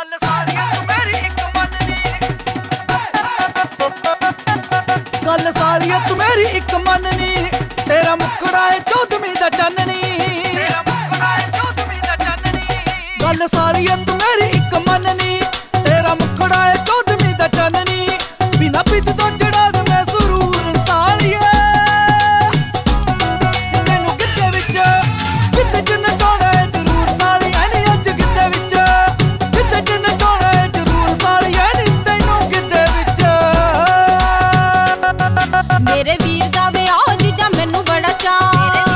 ਗੱਲ ਸਾਰੀਆਂ ਤੂੰ ਮੇਰੀ ਇੱਕ ਮੰਨਨੀ ਗੱਲ ਸਾਲੀਆਂ ਤੂੰ ਮੇਰੀ ਇੱਕ ਤੇਰਾ ਮੁਖੜਾ ਏ ਚੌਦਵੀਂ ਦਾ ਚੰਨਨੀ ਤੇਰਾ ਮੁਖੜਾ ਏ ਚੌਦਵੀਂ ਦਾ ਚੰਨਨੀ ਗੱਲ ਸਾਲੀਆਂ ਤੂੰ ਮੇਰੀ ਇੱਕ ਮੰਨਨੀ ਤੇਰਾ ਮੁਖੜਾ ਏ ਮੇਰੇ ਵੀਰ ਦਾ ਵਿਆਹ ਜਿੱਦਾਂ ਮੈਨੂੰ ਬੜਾ ਚਾਹ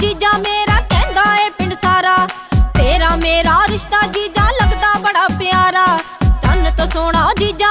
ਜੀਜਾ ਮੇਰਾ ਕਹਿੰਦਾ ਏ ਪਿੰਡ ਸਾਰਾ। ਤੇਰਾ ਮੇਰਾ ਰਿਸ਼ਤਾ ਜੀਜਾ ਲੱਗਦਾ ਬੜਾ ਪਿਆਰਾ। ਚੰਨ ਤੋਂ ਸੋਹਣਾ ਜੀਜਾ